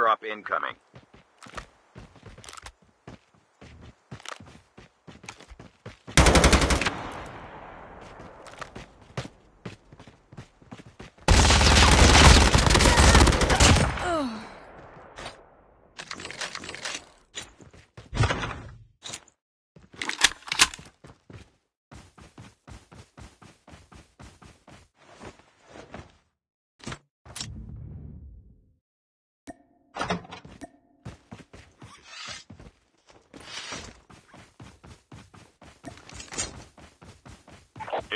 Airdrop incoming.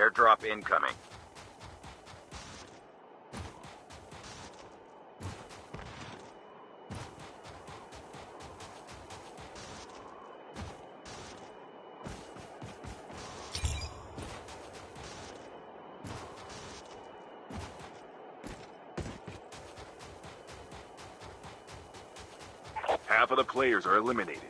Airdrop incoming. Half of the players are eliminated.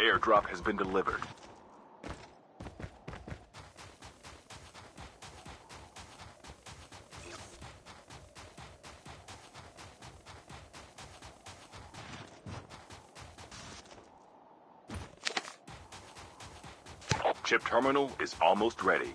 Airdrop has been delivered. Chip terminal is almost ready.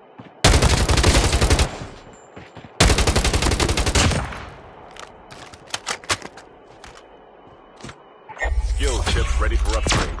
Skill chips ready for upgrade.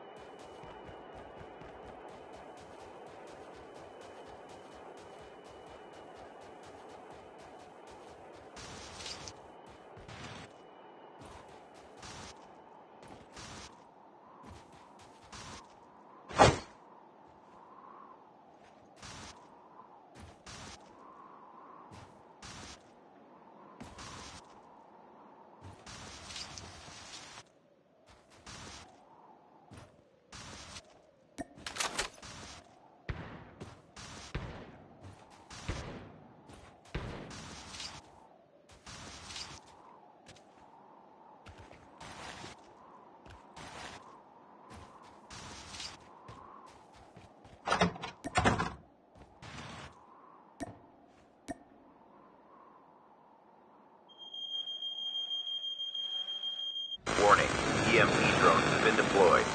Deployed.